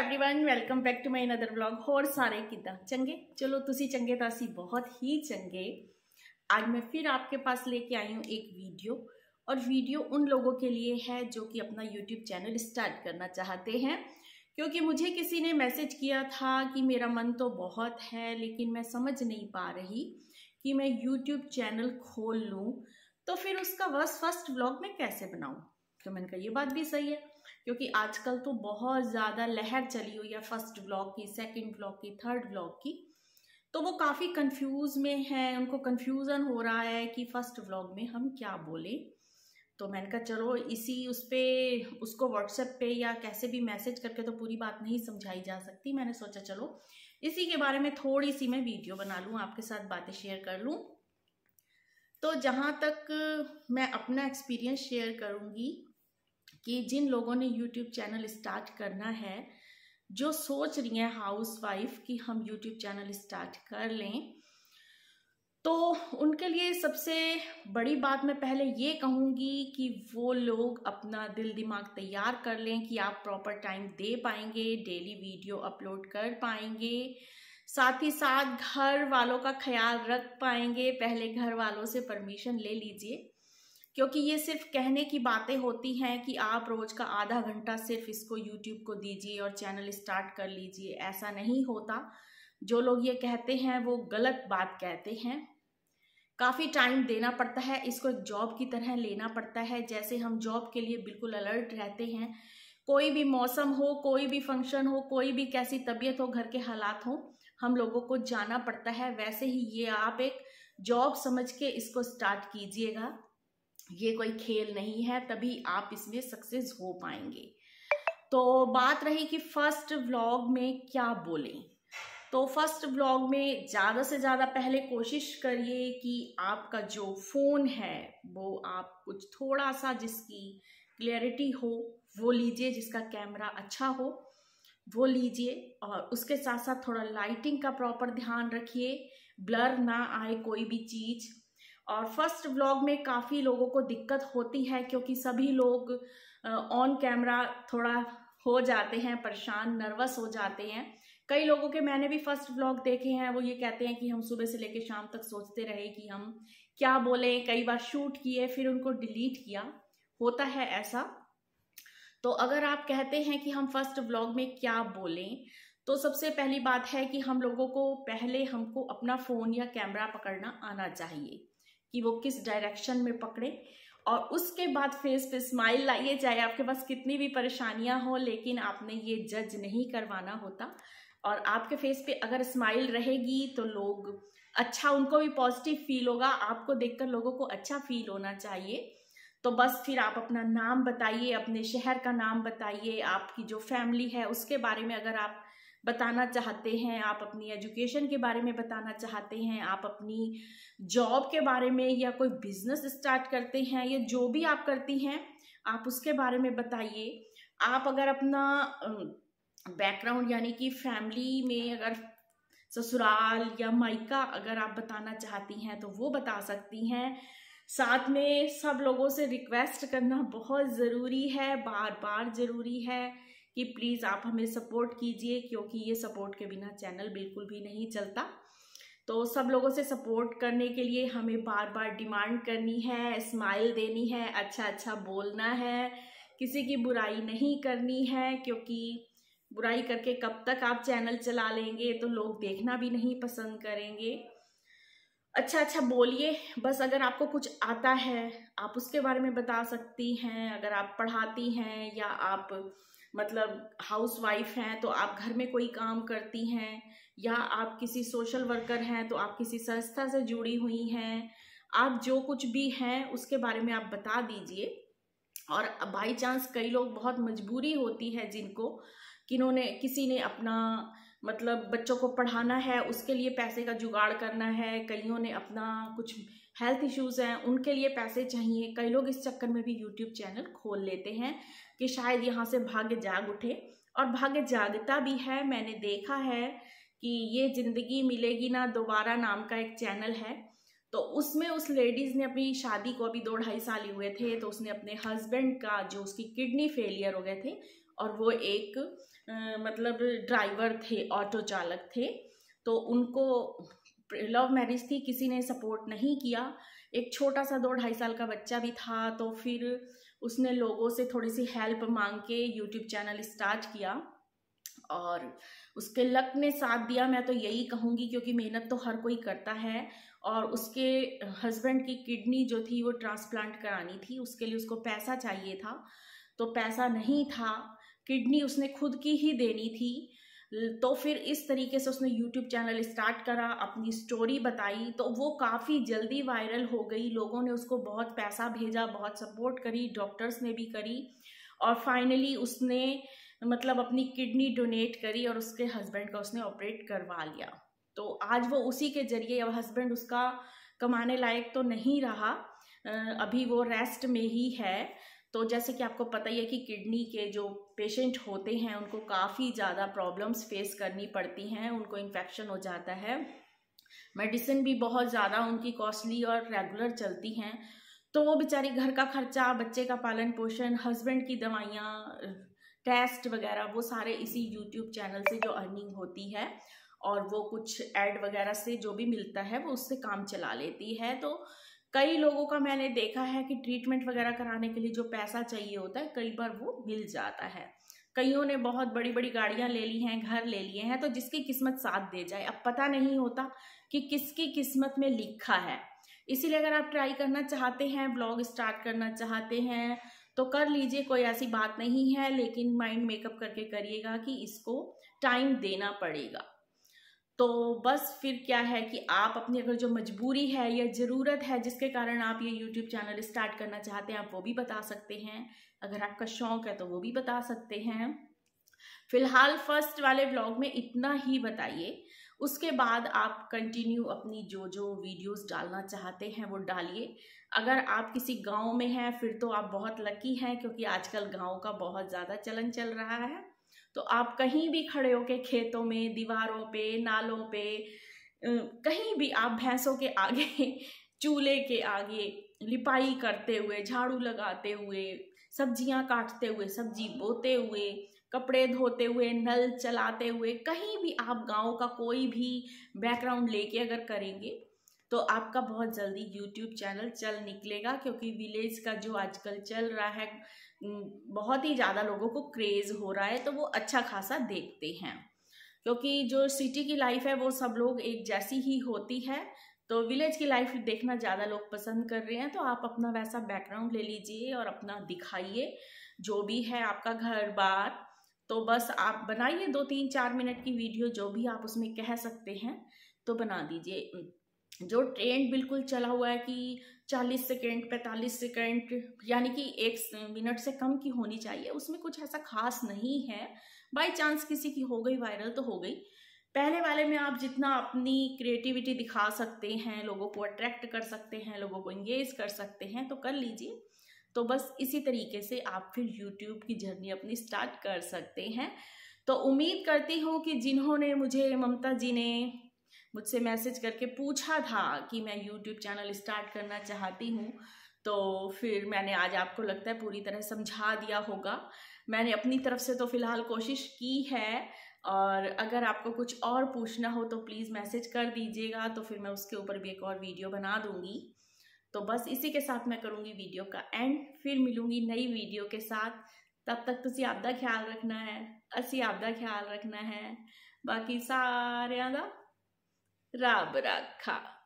everyone welcome back to my another vlog ਹੋਰ ਸਾਰੇ ਕਿਦਾਂ ਚੰਗੇ ਚਲੋ ਤੁਸੀਂ ਚੰਗੇ ਤਾਂ ਅਸੀਂ बहुत ही चंगे आज मैं फिर आपके पास लेके आई हूँ एक वीडियो और वीडियो उन लोगों के लिए है जो कि अपना यूट्यूब चैनल स्टार्ट करना चाहते हैं क्योंकि मुझे किसी ने मैसेज किया था कि मेरा मन तो बहुत है लेकिन मैं समझ नहीं पा रही कि मैं यूट्यूब चैनल खोल लूँ तो फिर उसका बस फर्स्ट व्लॉग मैं कैसे बनाऊँ तो मैंने कहा ये बात भी सही है क्योंकि आजकल तो बहुत ज़्यादा लहर चली हुई है फ़र्स्ट ब्लॉग की सेकंड ब्लॉग की थर्ड ब्लॉग की। तो वो काफ़ी कंफ्यूज में है, उनको कंफ्यूजन हो रहा है कि फ़र्स्ट व्लॉग में हम क्या बोलें। तो मैंने कहा, चलो, इसी उस पर उसको व्हाट्सएप पे या कैसे भी मैसेज करके तो पूरी बात नहीं समझाई जा सकती। मैंने सोचा, चलो, इसी के बारे में थोड़ी सी मैं वीडियो बना लूँ, आपके साथ बातें शेयर कर लूँ। तो जहाँ तक मैं अपना एक्सपीरियंस शेयर करूँगी कि जिन लोगों ने यूट्यूब चैनल स्टार्ट करना है, जो सोच रही हैं हाउस वाइफ कि हम यूट्यूब चैनल स्टार्ट कर लें तो उनके लिए सबसे बड़ी बात मैं पहले ये कहूँगी कि वो लोग अपना दिल दिमाग तैयार कर लें कि आप प्रॉपर टाइम दे पाएँगे डेली वीडियो अपलोड कर पाएँगे। साथ ही साथ घर वालों का ख्याल रख पाएँगे। पहले घर वालों से परमिशन ले लीजिए। क्योंकि ये सिर्फ़ कहने की बातें होती हैं कि आप रोज़ का आधा घंटा सिर्फ़ इसको यूट्यूब को दीजिए और चैनल स्टार्ट कर लीजिए। ऐसा नहीं होता। जो लोग ये कहते हैं, वो गलत बात कहते हैं। काफ़ी टाइम देना पड़ता है, इसको एक जॉब की तरह लेना पड़ता है। जैसे हम जॉब के लिए बिल्कुल अलर्ट रहते हैं। कोई भी मौसम हो, कोई भी फ़ंक्शन हो, कोई भी कैसी तबीयत हो, घर के हालात हो, हम लोगों को जाना पड़ता है। वैसे ही ये आप एक जॉब समझ के इसको स्टार्ट कीजिएगा। ये कोई खेल नहीं है, तभी आप इसमें सक्सेस हो पाएँगे। तो बात रही कि फ़र्स्ट व्लॉग में क्या बोलें। तो फ़र्स्ट व्लॉग में ज़्यादा से ज़्यादा पहले कोशिश करिए कि आपका जो फ़ोन है, वो आप कुछ थोड़ा सा जिसकी क्लियरिटी हो, वो लीजिए जिसका कैमरा अच्छा हो, वो लीजिए और उसके साथ साथ थोड़ा लाइटिंग का प्रॉपर ध्यान रखिए। ब्लर ना आए कोई भी चीज़। और फ़र्स्ट व्लॉग में काफ़ी लोगों को दिक्कत होती है क्योंकि सभी लोग ऑन कैमरा थोड़ा हो जाते हैं, परेशान नर्वस हो जाते हैं। कई लोगों के मैंने भी फ़र्स्ट व्लॉग देखे हैं, वो ये कहते हैं कि हम सुबह से लेकर शाम तक सोचते रहे कि हम क्या बोले, कई बार शूट किए, फिर उनको डिलीट किया। होता है ऐसा। तो अगर आप कहते हैं कि हम फ़र्स्ट व्लॉग में क्या बोलें तो सबसे पहली बात है कि हम लोगों को पहले हमको अपना फ़ोन या कैमरा पकड़ना आना चाहिए। कि वो किस डायरेक्शन में पकड़े। और उसके बाद फेस पे स्माइल लाइए चाहे आपके पास कितनी भी परेशानियाँ हो, लेकिन आपने ये जज नहीं करवाना होता। और आपके फेस पे अगर स्माइल रहेगी तो लोग अच्छा उनको भी पॉजिटिव फील होगा। आपको देखकर लोगों को अच्छा फील होना चाहिए। तो बस फिर आप अपना नाम बताइए, अपने शहर का नाम बताइए, आपकी जो फैमिली है, उसके बारे में अगर आप बताना चाहते हैं, आप अपनी एजुकेशन के बारे में बताना चाहते हैं, आप अपनी जॉब के बारे में या कोई बिज़नेस स्टार्ट करते हैं या जो भी आप करती हैं, आप उसके बारे में बताइए। आप अगर अपना बैकग्राउंड यानी कि फैमिली में अगर ससुराल या मायका अगर आप बताना चाहती हैं तो वो बता सकती हैं। साथ में सब लोगों से रिक्वेस्ट करना बहुत ज़रूरी है बार बार ज़रूरी है। कि प्लीज़ आप हमें सपोर्ट कीजिए, क्योंकि ये सपोर्ट के बिना चैनल बिल्कुल भी नहीं चलता। तो सब लोगों से सपोर्ट करने के लिए हमें बार बार डिमांड करनी है स्माइल देनी है अच्छा अच्छा बोलना है, किसी की बुराई नहीं करनी है, क्योंकि बुराई करके कब तक आप चैनल चला लेंगे तो लोग देखना भी नहीं पसंद करेंगे। अच्छा अच्छा बोलिए, बस अगर आपको कुछ आता है, आप उसके बारे में बता सकती हैं, अगर आप पढ़ाती हैं या आप मतलब हाउस वाइफ हैं तो आप घर में कोई काम करती हैं, या आप किसी सोशल वर्कर हैं तो आप किसी संस्था से जुड़ी हुई हैं, आप जो कुछ भी हैं, उसके बारे में आप बता दीजिए। और बाई चांस कई लोग बहुत मजबूरी होती है जिनको किन्होंने किसी ने अपना मतलब बच्चों को पढ़ाना है, उसके लिए पैसे का जुगाड़ करना है, कईयों ने अपना कुछ हेल्थ इश्यूज़ हैं, उनके लिए पैसे चाहिए। कई लोग इस चक्कर में भी यूट्यूब चैनल खोल लेते हैं। कि शायद यहाँ से भाग्य जाग उठे। और भाग्य जागता भी है मैंने देखा है कि ये ज़िंदगी मिलेगी ना दोबारा नाम का एक चैनल है। तो उसमें उस लेडीज़ ने अपनी शादी को अभी दो ढाई साल ही हुए थे तो उसने अपने हस्बैंड का जो उसकी किडनी फेलियर हो गए थे और वो एक आ, मतलब ड्राइवर थे ऑटो चालक थे। तो उनको लव मैरिज थी किसी ने सपोर्ट नहीं किया। एक छोटा सा दो ढाई साल का बच्चा भी था तो फिर उसने लोगों से थोड़ी सी हेल्प मांग के यूट्यूब चैनल स्टार्ट किया और उसके लक ने साथ दिया। मैं तो यही कहूँगी क्योंकि मेहनत तो हर कोई करता है और उसके हस्बैंड की किडनी जो थी वो ट्रांसप्लांट करानी थी। उसके लिए उसको पैसा चाहिए था। तो पैसा नहीं था। किडनी उसने खुद की ही देनी थी। तो फिर इस तरीके से उसने यूट्यूब चैनल स्टार्ट करा, अपनी स्टोरी बताई तो वो काफ़ी जल्दी वायरल हो गई। लोगों ने उसको बहुत पैसा भेजा, बहुत सपोर्ट करी डॉक्टर्स ने भी करी और फाइनली उसने मतलब अपनी किडनी डोनेट करी और उसके हस्बैंड का उसने ऑपरेट करवा लिया। तो आज वो उसी के ज़रिए, अब हस्बैंड उसका कमाने लायक तो नहीं रहा अभी वो रेस्ट में ही है। तो जैसे कि आपको पता ही है कि किडनी के जो पेशेंट होते हैं, उनको काफ़ी ज़्यादा प्रॉब्लम्स फेस करनी पड़ती हैं, उनको इन्फेक्शन हो जाता है। मेडिसिन भी बहुत ज़्यादा उनकी कॉस्टली और रेगुलर चलती हैं। तो वो बेचारी घर का खर्चा, बच्चे का पालन पोषण, हस्बैंड की दवाइयाँ, टेस्ट वगैरह, वो सारे इसी यूट्यूब चैनल से जो अर्निंग होती है और वो कुछ एड वगैरह से जो भी मिलता है, वो उससे काम चला लेती है। तो कई लोगों का मैंने देखा है कि ट्रीटमेंट वगैरह कराने के लिए जो पैसा चाहिए होता है, कई बार वो मिल जाता है। कईयों ने बहुत बड़ी बड़ी गाड़ियाँ ले ली हैं, घर ले लिए हैं तो जिसकी किस्मत साथ दे जाए। अब पता नहीं होता कि किसकी किस्मत में लिखा है। इसीलिए अगर आप ट्राई करना चाहते हैं ब्लॉग स्टार्ट करना चाहते हैं तो कर लीजिए, कोई ऐसी बात नहीं है, लेकिन माइंड मेकअप करके करिएगा कि इसको टाइम देना पड़ेगा। तो बस फिर क्या है कि आप अपनी अगर जो मजबूरी है या ज़रूरत है जिसके कारण आप ये यूट्यूब चैनल स्टार्ट करना चाहते हैं, आप वो भी बता सकते हैं। अगर आपका शौक है तो वो भी बता सकते हैं। फ़िलहाल फ़र्स्ट वाले ब्लॉग में इतना ही बताइए। उसके बाद आप कंटिन्यू अपनी जो जो वीडियोस डालना चाहते हैं वो डालिए। अगर आप किसी गाँव में हैं, फिर तो आप बहुत लकी हैं क्योंकि आजकल गाँव का बहुत ज़्यादा चलन चल रहा है। तो आप कहीं भी खड़े होके खेतों में, दीवारों पे, नालों पे कहीं भी आप भैंसों के आगे, चूल्हे के आगे लिपाई करते हुए, झाड़ू लगाते हुए, सब्ज़ियाँ काटते हुए, सब्ज़ी बोते हुए, कपड़े धोते हुए, नल चलाते हुए, कहीं भी आप गाँव का कोई भी बैकग्राउंड लेके अगर करेंगे तो आपका बहुत जल्दी यूट्यूब चैनल चल निकलेगा, क्योंकि विलेज का जो आजकल चल रहा है बहुत ही ज़्यादा लोगों को क्रेज़ हो रहा है तो वो अच्छा खासा देखते हैं। क्योंकि जो सिटी की लाइफ है, वो सब लोग एक जैसी ही होती है तो विलेज की लाइफ देखना ज़्यादा लोग पसंद कर रहे हैं तो आप अपना वैसा बैकग्राउंड ले लीजिए और अपना दिखाइए, जो भी है आपका घर बार। तो बस आप बनाइए दो तीन चार मिनट की वीडियो, जो भी आप उसमें कह सकते हैं तो बना दीजिए। जो ट्रेंड बिल्कुल चला हुआ है कि 40 सेकेंड 45 सेकेंड, यानी कि एक मिनट से कम की होनी चाहिए, उसमें कुछ ऐसा खास नहीं है। बाई चांस किसी की हो गई वायरल तो हो गई। पहले वाले में आप जितना अपनी क्रिएटिविटी दिखा सकते हैं, लोगों को अट्रैक्ट कर सकते हैं, लोगों को इंगेज कर सकते हैं तो कर लीजिए। तो बस इसी तरीके से आप फिर यूट्यूब की जर्नी अपनी स्टार्ट कर सकते हैं। तो उम्मीद करती हूँ कि जिन्होंने मुझे ममता जी ने मुझसे मैसेज करके पूछा था कि मैं यूट्यूब चैनल स्टार्ट करना चाहती हूँ। तो फिर मैंने आज आपको लगता है पूरी तरह समझा दिया होगा। मैंने अपनी तरफ़ से तो फ़िलहाल कोशिश की है और अगर आपको कुछ और पूछना हो तो प्लीज़ मैसेज कर दीजिएगा तो फिर मैं उसके ऊपर भी एक और वीडियो बना दूँगी। तो बस इसी के साथ मैं करूँगी वीडियो का एंड फिर मिलूँगी नई वीडियो के साथ। तब तक तुम आपका ख्याल रखना है, असी आपका ख्याल रखना है। बाकी सारे का रब रखा।